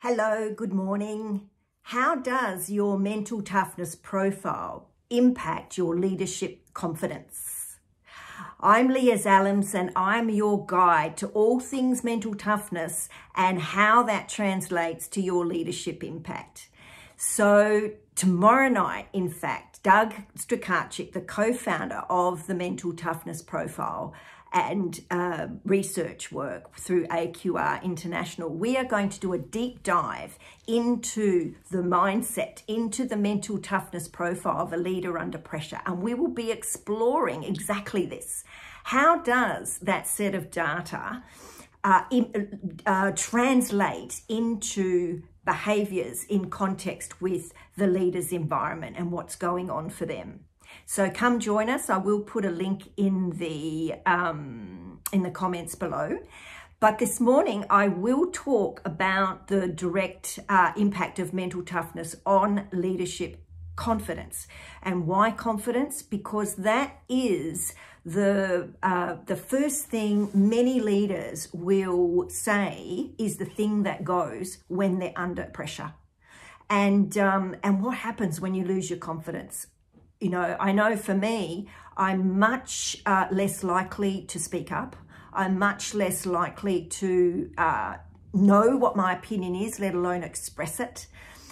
Hello, good morning. How does your mental toughness profile impact your leadership confidence? I'm Lia Zalums and I'm your guide to all things mental toughness and how that translates to your leadership impact. So tomorrow night, in fact, Doug Strycharczyk, the co-founder of the Mental Toughness Profile, and uh, research work through AQR International, we are going to do a deep dive into the mindset, into the mental toughness profile of a leader under pressure. And we will be exploring exactly this. How does that set of data uh, in, uh, translate into behaviors in context with the leader's environment and what's going on for them? So come join us. I will put a link in the, um, in the comments below. But this morning, I will talk about the direct uh, impact of mental toughness on leadership confidence. And why confidence? Because that is the, uh, the first thing many leaders will say is the thing that goes when they're under pressure. And, um, and what happens when you lose your confidence? You know, I know for me, I'm much uh, less likely to speak up. I'm much less likely to uh, know what my opinion is, let alone express it.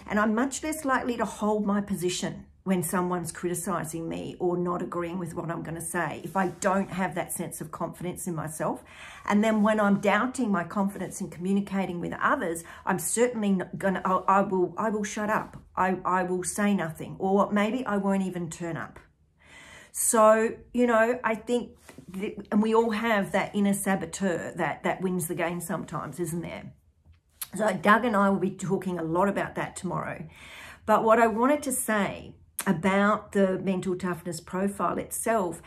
And I'm much less likely to hold my position when someone's criticizing me or not agreeing with what I'm going to say, if I don't have that sense of confidence in myself. And then when I'm doubting my confidence in communicating with others, I'm certainly not going to, I will, I will shut up. I, I will say nothing, or maybe I won't even turn up. So, you know, I think, and we all have that inner saboteur that, that wins the game sometimes, isn't there? So Doug and I will be talking a lot about that tomorrow. But what I wanted to say about the mental toughness profile itself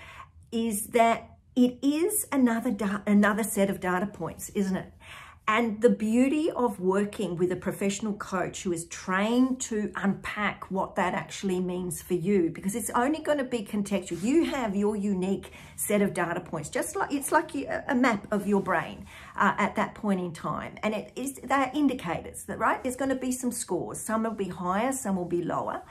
is that it is another another set of data points, isn't it? And the beauty of working with a professional coach who is trained to unpack what that actually means for you, because it's only going to be contextual. You have your unique set of data points, just like it's like a map of your brain uh, at that point in time. And it is they're indicators that, right? There's going to be some scores. Some will be higher, some will be lower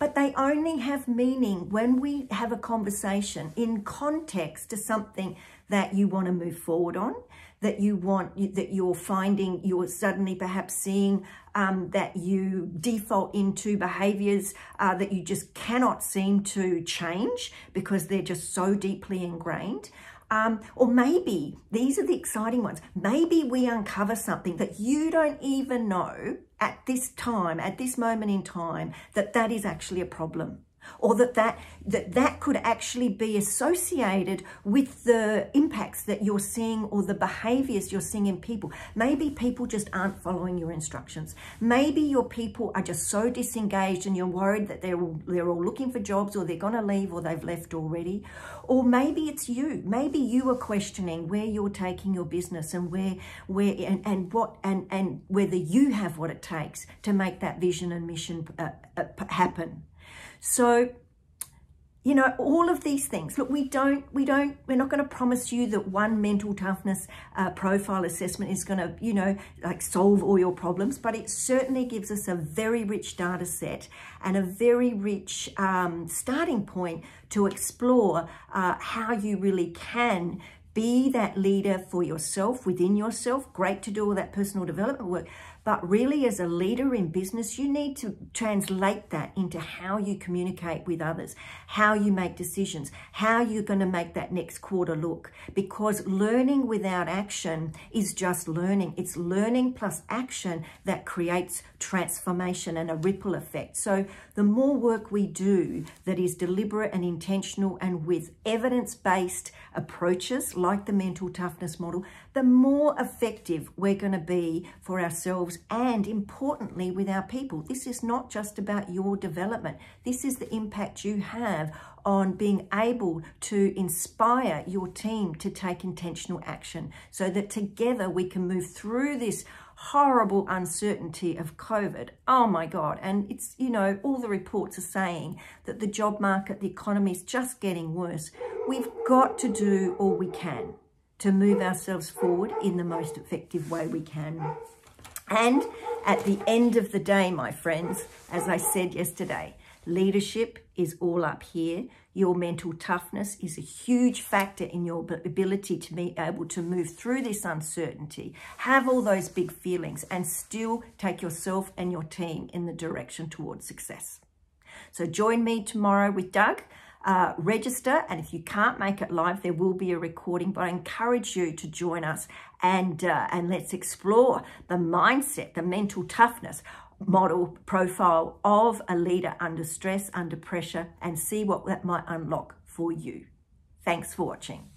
but they only have meaning when we have a conversation in context to something that you want to move forward on, that you want, that you're finding, you're suddenly perhaps seeing um, that you default into behaviors uh, that you just cannot seem to change because they're just so deeply ingrained. Um, or maybe, these are the exciting ones, maybe we uncover something that you don't even know at this time, at this moment in time, that that is actually a problem or that that, that that could actually be associated with the impacts that you're seeing or the behaviors you're seeing in people. Maybe people just aren't following your instructions. Maybe your people are just so disengaged and you're worried that they're all, they're all looking for jobs or they're going to leave or they've left already. Or maybe it's you. Maybe you are questioning where you're taking your business and where, where and, and what, and, and whether you have what it takes to make that vision and mission uh, uh, happen. So, you know, all of these things. Look, we don't, we don't, we're not going to promise you that one mental toughness uh, profile assessment is going to, you know, like solve all your problems, but it certainly gives us a very rich data set and a very rich um, starting point to explore uh, how you really can be that leader for yourself, within yourself. Great to do all that personal development work. But really, as a leader in business, you need to translate that into how you communicate with others, how you make decisions, how you're going to make that next quarter look. Because learning without action is just learning. It's learning plus action that creates transformation and a ripple effect. So the more work we do that is deliberate and intentional and with evidence-based approaches like the mental toughness model, the more effective we're going to be for ourselves and importantly with our people. This is not just about your development. This is the impact you have on being able to inspire your team to take intentional action so that together we can move through this horrible uncertainty of COVID. Oh my God. And it's, you know, all the reports are saying that the job market, the economy is just getting worse. We've got to do all we can to move ourselves forward in the most effective way we can. And at the end of the day, my friends, as I said yesterday, leadership is all up here. Your mental toughness is a huge factor in your ability to be able to move through this uncertainty, have all those big feelings, and still take yourself and your team in the direction towards success. So join me tomorrow with Doug. Uh, register and if you can't make it live there will be a recording but I encourage you to join us and uh, and let's explore the mindset the mental toughness model profile of a leader under stress under pressure and see what that might unlock for you. Thanks for watching